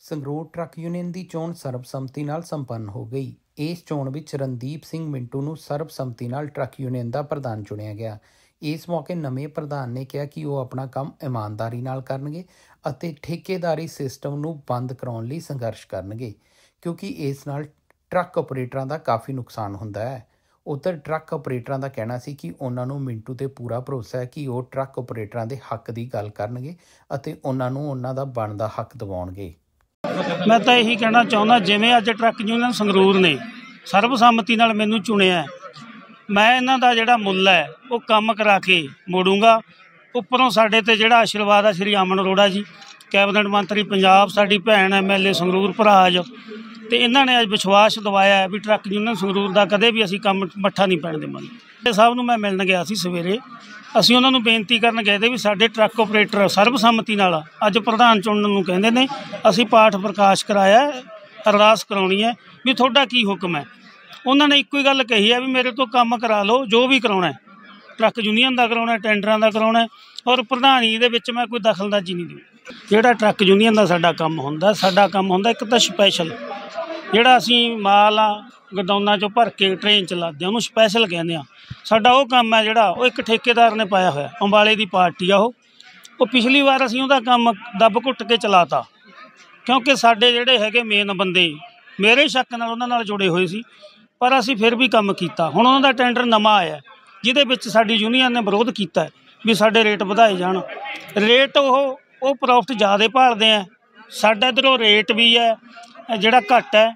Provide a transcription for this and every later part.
Sangrur truck union ਦੀ ਚੋਣ ਸਰਬਸੰਮਤੀ ਨਾਲ ਸੰਪੰਨ ਹੋ ਗਈ। ਇਸ ਚੋਣ ਵਿੱਚ ਰਣਦੀਪ ਸਿੰਘ ਮਿੰਟੂ ਨੂੰ ਸਰਬਸੰਮਤੀ ਨਾਲ ਟਰੱਕ ਯੂਨੀਅਨ ਦਾ ਪ੍ਰਧਾਨ ਚੁਣਿਆ ਗਿਆ। ਇਸ ਮੌਕੇ ਨਵੇਂ ਪ੍ਰਧਾਨ ਨੇ ਕਿਹਾ ਕਿ ਉਹ ਆਪਣਾ ਕੰਮ ਇਮਾਨਦਾਰੀ ਨਾਲ ਕਰਨਗੇ ਅਤੇ ਠੇਕੇਦਾਰੀ ਸਿਸਟਮ ਨੂੰ ਬੰਦ ਕਰਾਉਣ ਲਈ ਸੰਘਰਸ਼ ਕਰਨਗੇ, ਕਿਉਂਕਿ ਇਸ ਨਾਲ ਟਰੱਕ ਆਪਰੇਟਰਾਂ ਦਾ ਕਾਫੀ ਨੁਕਸਾਨ ਹੁੰਦਾ ਹੈ। ਉਧਰ ਟਰੱਕ ਆਪਰੇਟਰਾਂ ਦਾ ਕਹਿਣਾ ਸੀ ਕਿ ਉਹਨਾਂ ਨੂੰ ਮਿੰਟੂ ਤੇ ਪੂਰਾ ਭਰੋਸਾ ਹੈ ਕਿ ਉਹ ਟਰੱਕ ਆਪਰੇਟਰਾਂ ਦੇ ਹੱਕ ਦੀ ਗੱਲ ਕਰਨਗੇ ਅਤੇ ਉਹਨਾਂ ਨੂੰ ਉਹਨਾਂ ਦਾ ਬਣਦਾ ਹੱਕ ਦਿਵਾਉਣਗੇ। ਮੈਂ ਤਾਂ ਇਹੀ ਕਹਿਣਾ ਚਾਹੁੰਦਾ, ਜਿਵੇਂ ਅੱਜ ਟਰੱਕ ਯੂਨੀਅਨ ਸੰਗਰੂਰ ਨੇ ਸਰਬਸੰਮਤੀ ਨਾਲ ਮੈਨੂੰ ਚੁਣਿਆ ਮੈਂ ਇਹਨਾਂ ਦਾ ਜਿਹੜਾ ਮੁੱਲ ਹੈ, ਉਹ ਕੰਮ ਕਰਾ ਕੇ ਮੋੜੂੰਗਾ। ਉੱਪਰੋਂ ਸਾਡੇ ਤੇ ਜਿਹੜਾ ਆਸ਼ੀਰਵਾਦ ਆ ਸ਼੍ਰੀ ਅਮਨ ਅਰੋੜਾ ਜੀ, ਕੈਬਨਿਟ ਮੰਤਰੀ, ਪੰਜਾਬ, ਸਾਡੀ ਭੈਣ ਐਮਐਲਏ ਸੰਗਰੂਰ ਭਰਾਜ ਤੇ ਇਹਨਾਂ ਨੇ ਅੱਜ ਵਿਸ਼ਵਾਸ ਦਿਵਾਇਆ ਵੀ ਟਰੱਕ ਯੂਨੀਅਨ ਸੰਗਰੂਰ ਦਾ ਕਦੇ ਵੀ ਅਸੀਂ ਕੰਮ ਮੱਠਾ ਨਹੀਂ ਪੈਣ ਦੇਵਾਂਗੇ। ਸਾਹਿਬ ਨੂੰ ਮੈਂ ਮਿਲਣ ਗਿਆ ਸੀ ਸਵੇਰੇ। ਅਸੀਂ ਉਹਨਾਂ ਨੂੰ ਬੇਨਤੀ ਕਰਨ ਗਏ ਤੇ ਵੀ ਸਾਡੇ ਟਰੱਕ ਆਪਰੇਟਰ ਸਰਬਸੰਮਤੀ ਨਾਲ ਅੱਜ ਪ੍ਰਧਾਨ ਚੁਣਨ ਨੂੰ ਕਹਿੰਦੇ ਨੇ, ਅਸੀਂ ਪਾਠ ਪ੍ਰਕਾਸ਼ ਕਰਾਇਆ ਅਰਦਾਸ ਕਰਾਉਣੀ ਹੈ ਵੀ ਤੁਹਾਡਾ ਕੀ ਹੁਕਮ ਹੈ। ਉਹਨਾਂ ਨੇ ਇੱਕੋ ਹੀ ਗੱਲ ਕਹੀ ਹੈ ਵੀ ਮੇਰੇ ਤੋਂ ਕੰਮ ਕਰਾ ਲਓ, ਜੋ ਵੀ ਕਰਾਉਣਾ ਟਰੱਕ ਯੂਨੀਅਨ ਦਾ ਕਰਾਉਣਾ ਟੈਂਡਰਾਂ ਦਾ ਕਰਾਉਣਾ ਔਰ ਪ੍ਰਧਾਨੀ ਦੇ ਵਿੱਚ ਮੈਂ ਕੋਈ ਦਖਲਅੰਦਾਜ਼ੀ ਨਹੀਂ ਦੇਣੀ ਜਿਹੜਾ ਟਰੱਕ ਯੂਨੀਅਨ ਦਾ ਸਾਡਾ ਕੰਮ ਹੁੰਦਾ, ਸਾਡਾ ਕੰਮ ਹੁੰਦਾ ਇੱਕ ਤਾਂ ਸਪੈਸ਼ਲ ਜਿਹੜਾ ਅਸੀਂ ਮਾਲ ਆ ਗਡਾਊਨਾਂ ਚੋਂ ਭਰ ਕੇ ਟ੍ਰੇਨ ਚ ਲਾਦੇ ਉਹਨੂੰ ਸਪੈਸ਼ਲ ਕਹਿੰਦੇ ਆ। ਸਾਡਾ ਉਹ ਕੰਮ ਹੈ ਜਿਹੜਾ, ਉਹ ਇੱਕ ਠੇਕੇਦਾਰ ਨੇ ਪਾਇਆ ਹੋਇਆ, ਅੰਬਾਲੇ ਦੀ ਪਾਰਟੀ ਆ ਉਹ। ਉਹ ਪਿਛਲੀ ਵਾਰ ਅਸੀਂ ਉਹਦਾ ਕੰਮ ਦੱਬ ਘੁੱਟ ਕੇ ਚਲਾਤਾ। ਕਿਉਂਕਿ ਸਾਡੇ ਜਿਹੜੇ ਹੈਗੇ ਮੇਨ ਬੰਦੇ, ਮੇਰੇ ਸ਼ੱਕ ਨਾਲ ਉਹਨਾਂ ਨਾਲ ਜੁੜੇ ਹੋਏ ਸੀ, ਪਰ ਅਸੀਂ ਫਿਰ ਵੀ ਕੰਮ ਕੀਤਾ। ਹੁਣ ਉਹਨਾਂ ਦਾ ਟੈਂਡਰ ਨਵਾਂ ਆਇਆ, ਜਿਹਦੇ ਵਿੱਚ ਸਾਡੀ ਯੂਨੀਅਨ ਨੇ ਵਿਰੋਧ ਕੀਤਾ ਵੀ ਸਾਡੇ ਰੇਟ ਵਧਾਏ ਜਾਣ। ਰੇਟ ਉਹ ਉਹ ਪ੍ਰੋਫਿਟ ਜ਼ਿਆਦਾ ਭਾਲਦੇ ਆ। ਸਾਡਾ ਇੱਧਰੋਂ ਰੇਟ ਵੀ ਹੈ, ਜਿਹੜਾ ਘੱਟ ਹੈ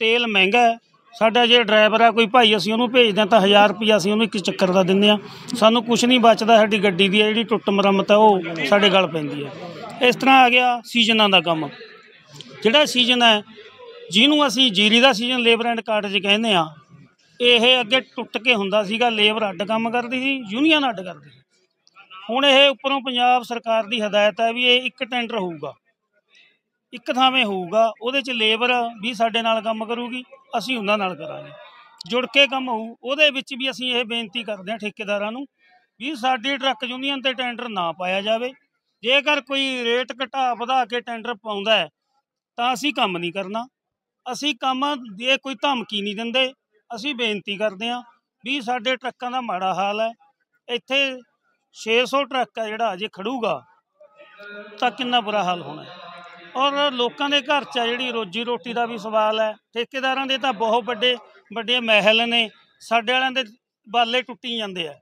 ਤੇਲ ਮਹਿੰਗਾ ਹੈ। ਸਾਡਾ ਜੇ ਡਰਾਈਵਰ ਆ, ਕੋਈ ਭਾਈ ਅਸੀਂ ਉਹਨੂੰ ਭੇਜਦੇ ਹਾਂ ਤਾਂ 1000 ਰੁਪਈਆ ਅਸੀਂ ਉਹਨੂੰ ਇੱਕ ਚੱਕਰ ਦਾ ਦਿੰਦੇ ਆ ਸਾਨੂੰ ਕੁਝ ਨਹੀਂ ਬਚਦਾ, ਸਾਡੀ ਗੱਡੀ ਦੀ ਹੈ, ਜਿਹੜੀ ਟੁੱਟ ਮੁਰੰਮਤ ਹੈ ਉਹ ਸਾਡੇ ਗਲ ਪੈਂਦੀ ਹੈ। ਇਸ ਤਰ੍ਹਾਂ ਆ ਗਿਆ ਸੀਜ਼ਨਾਂ ਦਾ ਕੰਮ। ਜਿਹੜਾ ਸੀਜ਼ਨ ਹੈ, ਜਿਹਨੂੰ ਅਸੀਂ ਜੀਰੀ ਦਾ ਸੀਜ਼ਨ ਲੇਬਰ ਐਂਡ ਕਾਰਡ 'ਚ ਕਹਿੰਦੇ ਆ ਇਹ ਅੱਗੇ ਟੁੱਟ ਕੇ ਹੁੰਦਾ ਸੀਗਾ, ਲੇਬਰ ਅੱਡ ਕੰਮ ਕਰਦੀ ਸੀ, ਯੂਨੀਅਨ ਅੱਡ ਕਰਦੀ ਸੀ। ਹੁਣ ਇਹ ਉੱਪਰੋਂ ਪੰਜਾਬ ਸਰਕਾਰ ਦੀ ਹਦਾਇਤ ਹੈ ਵੀ ਇਹ ਇੱਕ ਟੈਂਡਰ ਹੋਊਗਾ। ਇੱਕ ਥਾਵੇਂ ਹੋਊਗਾ, ਉਹਦੇ 'ਚ ਲੇਬਰ ਵੀ ਸਾਡੇ ਨਾਲ ਕੰਮ ਕਰੂਗੀ, ਅਸੀਂ ਉਹਨਾਂ ਨਾਲ ਕਰਾਂਗੇ। ਜੁੜ ਕੇ ਕੰਮ ਹੋਊ, ਉਹਦੇ ਵਿੱਚ ਵੀ ਅਸੀਂ ਇਹ ਬੇਨਤੀ ਕਰਦੇ ਹਾਂ ਠੇਕੇਦਾਰਾਂ ਨੂੰ ਵੀ ਸਾਡੀ ਟਰੱਕ ਯੂਨੀਅਨ ਤੇ ਟੈਂਡਰ ਨਾ ਪਾਇਆ ਜਾਵੇ। ਜੇਕਰ ਕੋਈ ਰੇਟ ਘਟਾ ਵਧਾ ਕੇ ਟੈਂਡਰ ਪਾਉਂਦਾ ਹੈ, ਤਾਂ ਅਸੀਂ ਕੰਮ ਨਹੀਂ ਕਰਨਾ। ਅਸੀਂ ਕੰਮ ਦੇ ਕੋਈ ਧਮਕੀ ਨਹੀਂ ਦਿੰਦੇ। ਅਸੀਂ ਬੇਨਤੀ ਕਰਦੇ ਹਾਂ ਵੀ ਸਾਡੇ ਟਰੱਕਾਂ ਦਾ ਮਾੜਾ ਹਾਲ ਹੈ। ਇੱਥੇ 600 ਟਰੱਕ ਹੈ ਜਿਹੜਾ ਅਜੇ ਖੜੂਗਾ, ਤਾਂ ਕਿੰਨਾ ਬੁਰਾ ਹਾਲ ਹੋਣਾ ਹੈ। ਔਰ ਲੋਕਾਂ ਦੇ ਘਰ 'ਚ ਆ ਜਿਹੜੀ ਰੋਜੀ ਰੋਟੀ ਦਾ ਵੀ ਸਵਾਲ ਹੈ। ਠੇਕੇਦਾਰਾਂ ਦੇ ਤਾਂ ਬਹੁਤ ਵੱਡੇ ਵੱਡੇ ਮਹਿਲ ਨੇ। ਸਾਡੇ ਵਾਲਿਆਂ ਦੇ ਬਾਲੇ ਟੁੱਟੀ ਜਾਂਦੇ ਆ।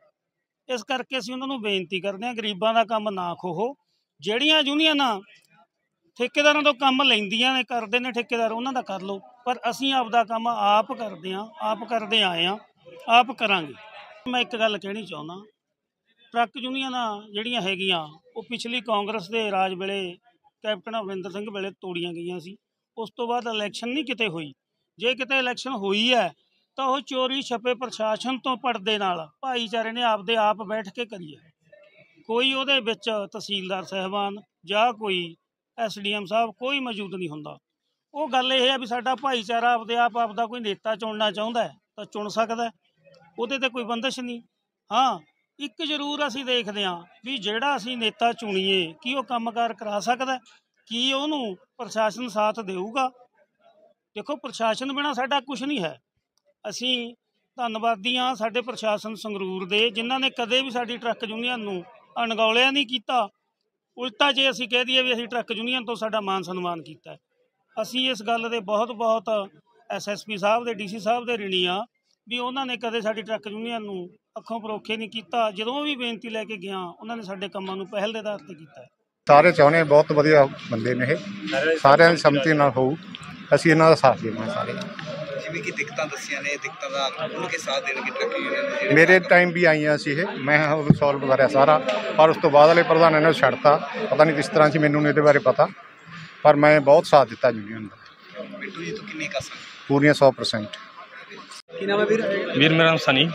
ਇਸ ਕਰਕੇ ਅਸੀਂ ਉਹਨਾਂ ਨੂੰ ਬੇਨਤੀ ਕਰਦੇ ਹਾਂ, ਗਰੀਬਾਂ ਦਾ ਕੰਮ ਨਾ ਖੋਹੋ। ਜਿਹੜੀਆਂ ਯੂਨੀਅਨਾਂ ਠੇਕੇਦਾਰਾਂ ਤੋਂ ਕੰਮ ਲੈਂਦੀਆਂ ਨੇ, ਕਰਦੇ ਨੇ ਠੇਕੇਦਾਰ, ਉਹਨਾਂ ਦਾ ਕਰ ਲਓ। ਪਰ ਅਸੀਂ ਆਪ ਦਾ ਕੰਮ ਆਪ ਕਰਦੇ ਹਾਂ, ਆਪ ਕਰਦੇ ਆਏ ਹਾਂ, ਆਪ ਕਰਾਂਗੇ। ਮੈਂ ਇੱਕ ਗੱਲ ਕਹਿਣੀ ਚਾਹੁੰਦਾ, ਟਰੱਕ ਯੂਨੀਅਨਾਂ ਜਿਹੜੀਆਂ ਹੈਗੀਆਂ, ਉਹ ਪਿਛਲੀ ਕਾਂਗਰਸ ਦੇ ਰਾਜ ਵੇਲੇ ਕੈਪਟਨ ਅਮਰਿੰਦਰ ਸਿੰਘ ਵੇਲੇ ਤੋੜੀਆਂ ਗਈਆਂ ਸੀ। ਉਸ ਤੋਂ ਬਾਅਦ ਇਲੈਕਸ਼ਨ ਨਹੀਂ ਕਿਤੇ ਹੋਈ। ਜੇ ਕਿਤੇ ਇਲੈਕਸ਼ਨ ਹੋਈ ਹੈ, ਤਾਂ ਉਹ ਚੋਰੀ ਛਪੇ ਪ੍ਰਸ਼ਾਸਨ ਤੋਂ ਪੜਦੇ ਨਾਲ ਭਾਈਚਾਰੇ ਨੇ ਆਪਦੇ ਆਪ ਬੈਠ ਕੇ ਕਰੀ ਹੈ। ਕੋਈ ਉਹਦੇ ਵਿੱਚ ਤਹਿਸੀਲਦਾਰ ਸਹਿਬਾਨ ਜਾਂ ਕੋਈ ਐਸਡੀਐਮ ਸਾਹਿਬ ਕੋਈ ਮੌਜੂਦ ਨਹੀਂ ਹੁੰਦਾ। ਉਹ ਗੱਲ ਇਹ ਹੈ ਵੀ ਸਾਡਾ ਭਾਈਚਾਰਾ ਆਪਦੇ ਆਪ, ਆਪਦਾ ਕੋਈ ਨੇਤਾ ਚੁਣਨਾ ਚਾਹੁੰਦਾ ਤਾਂ ਚੁਣ ਸਕਦਾ ਉਹਦੇ ਤੇ ਕੋਈ ਬੰਦਸ਼ ਨਹੀਂ। ਹਾਂ ਇੱਕ ਜ਼ਰੂਰ ਅਸੀਂ ਦੇਖਦੇ ਹਾਂ ਵੀ ਜਿਹੜਾ ਅਸੀਂ ਨੇਤਾ ਚੁਣੀਏ, ਕੀ ਉਹ ਕੰਮਕਾਰ ਕਰਾ ਸਕਦਾ, ਕੀ ਉਹਨੂੰ ਪ੍ਰਸ਼ਾਸਨ ਸਾਥ ਦੇਊਗਾ। ਦੇਖੋ, ਪ੍ਰਸ਼ਾਸਨ ਬਿਨਾ ਸਾਡਾ ਕੁਝ ਨਹੀਂ ਹੈ। ਅਸੀਂ ਧੰਨਵਾਦੀ ਹਾਂ ਸਾਡੇ ਪ੍ਰਸ਼ਾਸਨ ਸੰਗਰੂਰ ਦੇ, ਜਿਨ੍ਹਾਂ ਨੇ ਕਦੇ ਵੀ ਸਾਡੀ ਟਰੱਕ ਯੂਨੀਅਨ ਨੂੰ ਅਣਗੌਲਿਆ ਨਹੀਂ ਕੀਤਾ। ਉਲਟਾ ਜੇ ਅਸੀਂ ਕਹਿ ਦਈਏ ਵੀ ਅਸੀਂ ਟਰੱਕ ਯੂਨੀਅਨ ਤੋਂ ਸਾਡਾ ਮਾਨ ਸਨਮਾਨ ਕੀਤਾ ਅਸੀਂ ਇਸ ਗੱਲ ਦੇ ਬਹੁਤ ਬਹੁਤ ਐਸਐਸਪੀ ਸਾਹਿਬ ਦੇ ਡੀਸੀ ਸਾਹਿਬ ਦੇ ਰਿਣੀ ਆ ਵੀ ਉਹਨਾਂ ਨੇ ਕਦੇ ਸਾਡੀ ਟਰੱਕ ਯੂਨੀਅਨ ਨੂੰ ਅੱਖੋਂ ਪਰੋਖੇ ਨਹੀਂ ਕੀਤਾ। ਜਦੋਂ ਵੀ ਬੇਨਤੀ ਲੈ ਕੇ ਗਿਆ ਉਹਨਾਂ ਨੇ ਸਾਡੇ ਕੰਮਾਂ ਨੂੰ ਪਹਿਲ ਦੇ ਆਧਾਰ ਤੇ ਕੀਤਾ। ਸਾਰੇ ਚਾਹੁੰਦੇ ਬਹੁਤ ਵਧੀਆ ਬੰਦੇ ਨੇ ਇਹ। ਸਾਰਿਆਂ ਦੀ ਸੰਮਤੀ ਨਾਲ ਹੋਊ। ਅਸੀਂ ਇਹਨਾਂ ਦਾ ਸਾਥ ਦੇਵਾਂਗੇ ਸਾਰੇ। ਜਿਵੇਂ ਕਿ ਦਿੱਕਤਾਂ ਦੱਸੀਆਂ ਨੇ ਦਿੱਕਤਾਂ ਦਾ ਖੁੱਲ੍ਹ ਕੇ ਸਾਥ ਦੇਣਗੇ ਟਰੱਕ ਯੂਨੀਅਨ ਮੇਰੇ ਟਾਈਮ ਵੀ ਆਈਆਂ ਸੀ ਇਹ। ਮੈਂ ਉਹ ਸੋਲਵ ਕਰਿਆ ਸਾਰਾ। ਪਰ ਉਸ ਤੋਂ ਬਾਅਦ ਵਾਲੇ ਪ੍ਰਧਾਨਾਂ ਨੇ ਛੱਡਤਾ। ਪਤਾ ਨਹੀਂ ਕਿਸ ਤਰ੍ਹਾਂ ਸੀ ਮੈਨੂੰ ਨਹੀਂ ਇਹਦੇ ਬਾਰੇ ਪਤਾ। ਪਰ ਮੈਂ ਬਹੁਤ ਸਾਥ ਦਿੱਤਾ ਯੂਨੀਅਨ ਦਾ। ਮਿੰਟੂ ਜੀ ਤੋਂ ਕਿੰਨੀ ਕਸਮ ਪੂਰੀਆਂ 100% ਕੀ ਨਾਮ ਹੈ ਵੀਰ? ਵੀਰ, ਮੇਰਾ ਨਾਮ ਸਨੀ।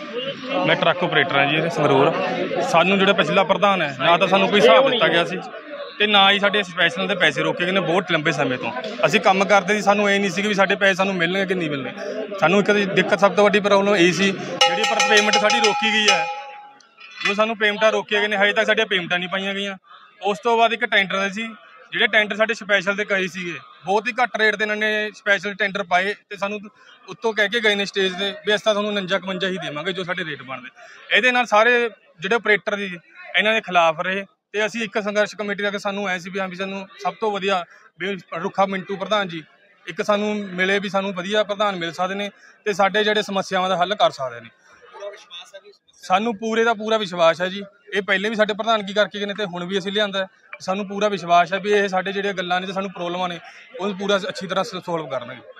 ਮੈਂ ਟਰੱਕ ਆਪਰੇਟਰ ਹਾਂ ਜੀ, ਇਹ ਸੰਗਰੂਰ। ਸਾਨੂੰ ਜਿਹੜਾ ਪਿਛਲਾ ਪ੍ਰਧਾਨ ਹੈ, ਨਾ ਤਾਂ ਸਾਨੂੰ ਕੋਈ ਹਿਸਾਬ ਦਿੱਤਾ ਗਿਆ ਸੀ ਤੇ ਨਾ ਹੀ ਸਾਡੇ ਸਪੈਸ਼ਲ ਦੇ ਪੈਸੇ ਰੋਕੇ ਗਏ ਨੇ ਬਹੁਤ ਲੰਬੇ ਸਮੇਂ ਤੋਂ। ਅਸੀਂ ਕੰਮ ਕਰਦੇ ਸੀ, ਸਾਨੂੰ ਇਹ ਨਹੀਂ ਸੀ ਕਿ ਵੀ ਸਾਡੇ ਪੈਸੇ ਸਾਨੂੰ ਮਿਲਣਗੇ ਕਿ ਨਹੀਂ ਮਿਲਣਗੇ। ਸਾਨੂੰ ਇੱਕ ਦਿੱਕਤ ਸਭ ਤੋਂ ਵੱਡੀ ਪ੍ਰੋਬਲਮ ਇਹ ਸੀ, ਜਿਹੜੀ ਪਰ ਪੇਮੈਂਟ ਸਾਡੀ ਰੋਕੀ ਗਈ ਹੈ। ਜੋ ਸਾਨੂੰ ਪੇਮੈਂਟਾਂ ਰੋਕੀਆਂ ਗਈਆਂ ਨੇ, ਹਜੇ ਤੱਕ ਸਾਡੀਆਂ ਪੇਮੈਂਟਾਂ ਨਹੀਂ ਪਾਈਆਂ ਗਈਆਂ। ਉਸ ਤੋਂ ਬਾਅਦ ਇੱਕ ਟੈਂਡਰ ਸੀ ਜਿਹੜੇ ਟੈਂਡਰ ਸਾਡੇ ਸਪੈਸ਼ਲ ਤੇ ਕਹੇ ਸੀਗੇ, ਬਹੁਤ ਹੀ ਘੱਟ ਰੇਟ ਤੇ ਇਹਨਾਂ ਨੇ ਸਪੈਸ਼ਲ ਟੈਂਡਰ ਪਾਏ ਤੇ ਸਾਨੂੰ ਉੱਤੋਂ ਕਹਿ ਕੇ ਗਏ ਨੇ ਸਟੇਜ ਤੇ ਵੀ ਅਸੀਂ ਤਾਂ ਤੁਹਾਨੂੰ 49 51 ਹੀ ਦੇਵਾਂਗੇ ਜੋ ਸਾਡੇ ਰੇਟ ਬਣਦੇ। ਇਹਦੇ ਨਾਲ ਸਾਰੇ ਜਿਹੜੇ ਆਪਰੇਟਰ ਦੀ ਇਹਨਾਂ ਦੇ ਖਿਲਾਫ ਰਹੇ ਤੇ ਅਸੀਂ ਇੱਕ ਸੰਘਰਸ਼ ਕਮੇਟੀ ਕਰਕੇ ਸਾਨੂੰ ਐ ਸੀ ਵੀ ਹਾਂ ਵੀ ਸਾਨੂੰ ਸਭ ਤੋਂ ਵਧੀਆ ਵੀ ਰੁੱਖਾ ਮਿੰਟੂ ਪ੍ਰਧਾਨ ਜੀ, ਇੱਕ ਸਾਨੂੰ ਮਿਲੇ ਵੀ ਸਾਨੂੰ ਵਧੀਆ ਪ੍ਰਧਾਨ ਮਿਲ ਸਕਦੇ ਨੇ ਤੇ ਸਾਡੇ ਜਿਹੜੇ ਸਮੱਸਿਆਵਾਂ ਦਾ ਹੱਲ ਕਰ ਸਕਦੇ ਨੇ। ਸਾਨੂੰ ਪੂਰੇ ਦਾ ਪੂਰਾ ਵਿਸ਼ਵਾਸ ਹੈ ਜੀ। ਇਹ ਪਹਿਲੇ ਵੀ ਸਾਡੇ ਪ੍ਰਧਾਨਗੀ ਕਰਕੇ ਗਏ ਨੇ ਤੇ ਹੁਣ ਵੀ ਅਸੀਂ ਲਿਆਂਦਾ ਸਾਨੂੰ ਪੂਰਾ ਵਿਸ਼ਵਾਸ ਹੈ ਵੀ ਇਹ ਸਾਡੇ ਜਿਹੜੀਆਂ ਗੱਲਾਂ ਨੇ ਤੇ ਸਾਨੂੰ ਪ੍ਰੋਬਲਮਾਂ ਨੇ, ਉਹ ਪੂਰਾ ਅੱਛੀ ਤਰ੍ਹਾਂ ਸੋਲਵ ਕਰਨਗੇ।